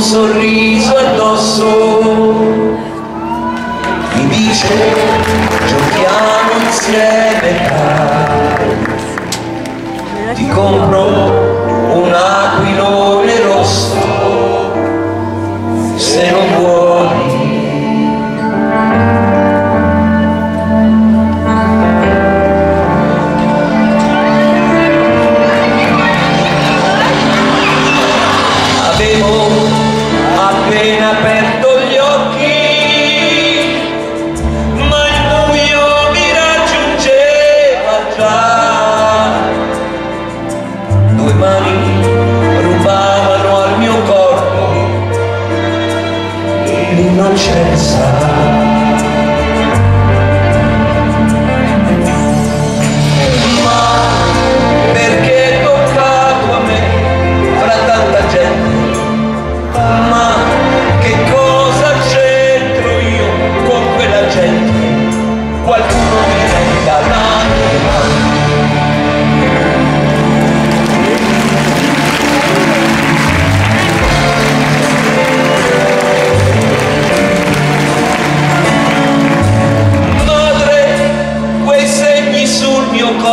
Sorriso addosso. Mi dice giochiamo insieme ti compro un aquilone rosso se non vuoi. Avevo appena aperto gli occhi ma il buio mi raggiungeva già. Due mani rubavano al mio corpo l'innocenza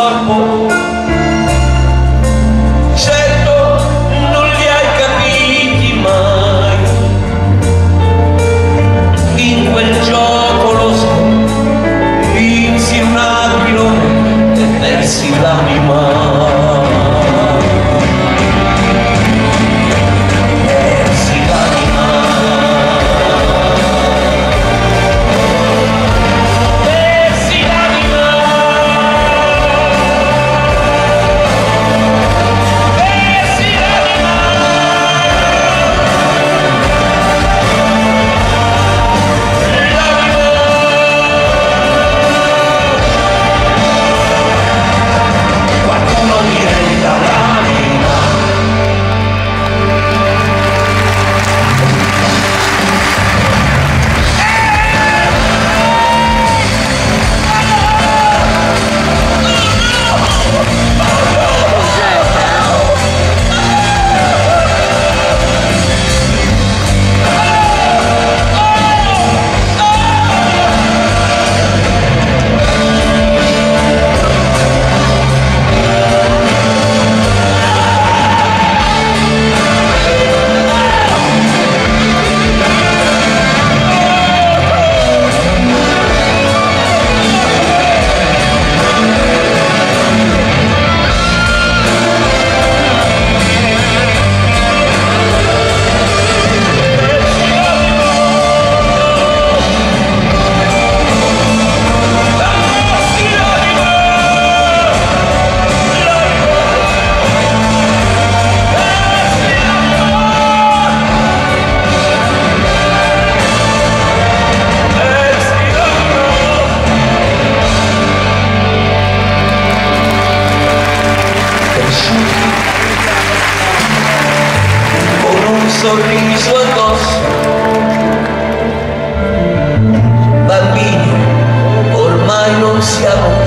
corpo, con un sorriso addosso. Bambini, ormai non siamo più, viviamo